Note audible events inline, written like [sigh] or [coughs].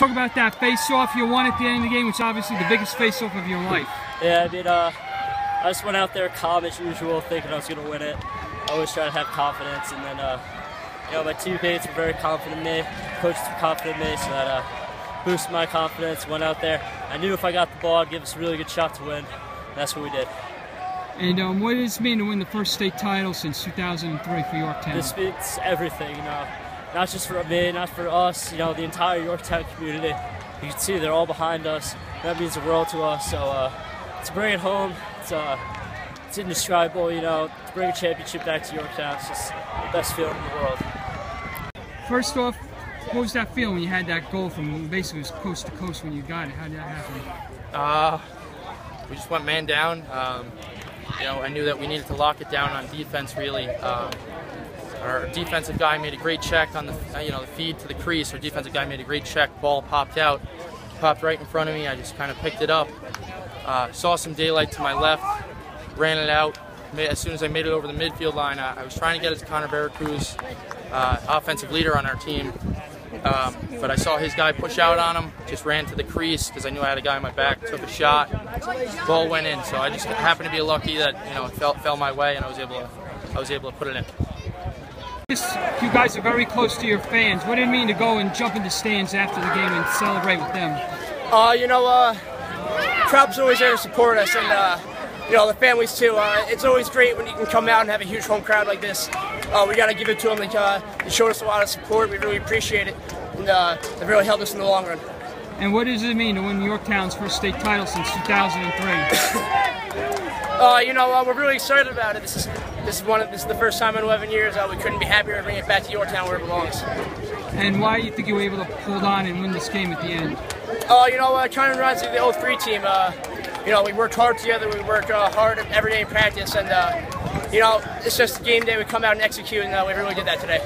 Talk about that face-off you won at the end of the game, which is obviously the biggest face-off of your life. Yeah, I mean, uh, I just went out there calm as usual, thinking I was going to win it. I always try to have confidence, and then, uh, you know, my teammates were very confident in me, coaches were confident in me, so that uh, boosted my confidence. Went out there. I knew if I got the ball, I'd give us a really good shot to win. That's what we did. And um, what does it mean to win the first state title since 2003 for Yorktown? This means everything, you know, not just for me, not for us, you know, the entire Yorktown community. You can see they're all behind us. That means the world to us. So uh, to bring it home, it's, uh, it's indescribable, you know, to bring a championship back to Yorktown, it's just the best feeling in the world. First off, what was that feeling when you had that goal from basically it was coast to coast when you got it? How did that happen? Uh, we just went man down. Um, you know, I knew that we needed to lock it down on defense. Really, um, our defensive guy made a great check on the uh, you know the feed to the crease. Our defensive guy made a great check. Ball popped out, popped right in front of me. I just kind of picked it up. Uh, saw some daylight to my left, ran it out. As soon as I made it over the midfield line, I, was trying to get it to Connor Vercruysse, uh, offensive leader on our team. Um, but I saw his guy push out on him, just ran to the crease because I knew I had a guy on my back, took a shot, ball went in. So I just happened to be lucky that you know it fell, fell my way and I was able to I was able to put it in. You guys are very close to your fans. What did it mean to go and jump in the stands after the game and celebrate with them? Uh, you know, uh, crowd's always there to support us, and uh, you know the families too. Uh, it's always great when you can come out and have a huge home crowd like this. Uh, we got to give it to them. They, uh, they showed us a lot of support. We really appreciate it, and uh, they really helped us in the long run. And what does it mean to win Yorktown's first state title since 2003? [coughs] Uh, you know, uh, we're really excited about it. This is this is one of, this is the first time in 11 years. Uh, we couldn't be happier to bring it back to Yorktown where it belongs. And why do you think you were able to hold on and win this game at the end? Uh, you know, uh, trying to rise to the 03 team. Uh, you know, we worked hard together. We worked uh, hard every day in practice, and uh, you know, it's just a game day. We come out and execute, and uh, we really did that today.